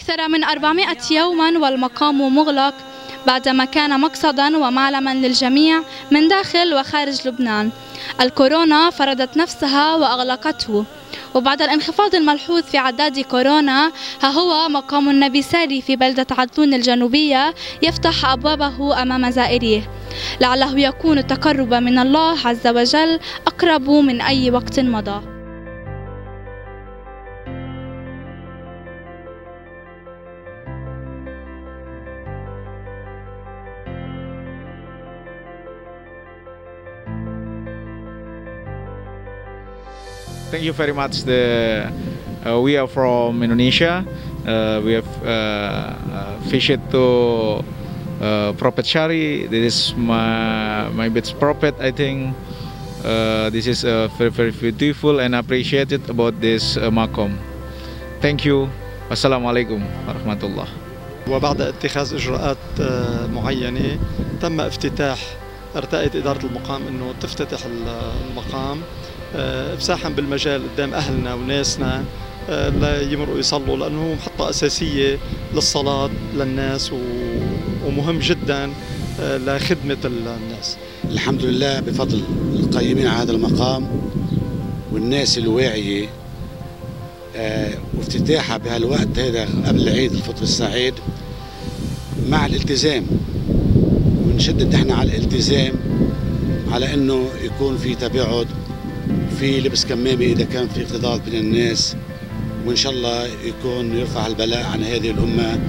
أكثر من 400 يوما والمقام مغلق بعدما كان مقصدا ومعلما للجميع من داخل وخارج لبنان. الكورونا فرضت نفسها وأغلقته. وبعد الانخفاض الملحوظ في عداد كورونا ها هو مقام النبي ساري في بلدة عدلون الجنوبية يفتح أبوابه أمام زائريه. لعله يكون التقرب من الله عز وجل أقرب من أي وقت مضى. Thank you very much. The uh, we are from Indonesia. Uh, we have uh, uh, fished to uh, Prophet Shari. This is my my best prophet. I think uh, this is uh, very very beautiful and appreciated about this uh, makom. Thank you. Wassalamualaikum warahmatullah. وبعد اتخاذ اجراءات آه، معينه تم افتتاح ارتأت اداره المقام انه تفتتح المقام آه، افساحا بالمجال قدام أهلنا وناسنا آه، ليمرقوا يصلوا لأنه هو محطة أساسية للصلاة للناس ومهم جدا آه، لخدمة الناس. الحمد لله بفضل القيمين على هذا المقام والناس الواعية وافتتاحها بهالوقت هذا قبل عيد الفطر السعيد مع الالتزام. ونشدد إحنا على الالتزام على إنه يكون في تباعد في لبس كمامة إذا كان في اختلاط بين الناس وإن شاء الله يكون يرفع البلاء عن هذه الأمة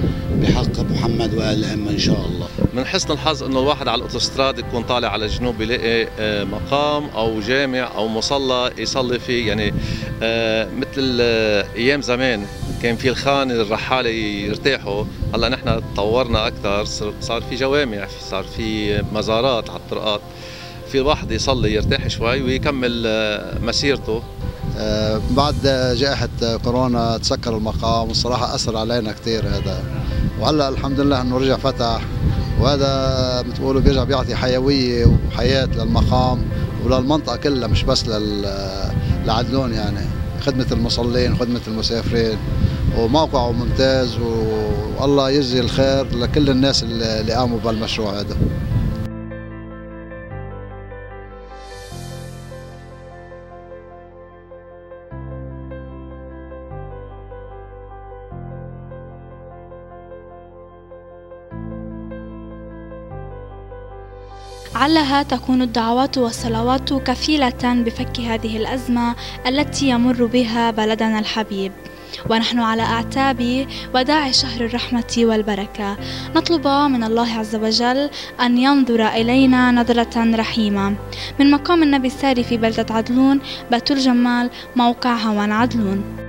بحق محمد وآل الأمة إن شاء الله. من حسن الحظ إنه الواحد على الأوتوستراد يكون طالع على الجنوب يلاقي آه، مقام أو جامع أو مصلى يصلي فيه. يعني آه، مثل آه، أيام زمان كان في الخان الرحالة يرتاحوا. هلأ نحن تطورنا أكثر صار- في جوامع صار في مزارات على الطرقات. في الواحد يصلي يرتاح شوي ويكمل آه، مسيرته. آه، بعد جائحة كورونا تسكر المقام والصراحة أثر علينا كثير هذا. وهلأ الحمد لله إنه رجع فتح وهذا بتقولوا بيرجع بيعطي حيوية وحياة للمقام وللمنطقة كلها مش بس لل لعدلون يعني. خدمة المصلين خدمة المسافرين. وموقعه ممتاز والله يجزي الخير لكل الناس اللي قاموا بالمشروع هذا. علها تكون الدعوات والصلوات كفيلة بفك هذه الأزمة التي يمر بها بلدنا الحبيب. ونحن على أعتاب وداع شهر الرحمة والبركة. نطلب من الله عز وجل أن ينظر إلينا نظرة رحيمة. من مقام النبي الساري في بلدة عدلون باتول جمال موقع هوان عدلون.